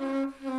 Música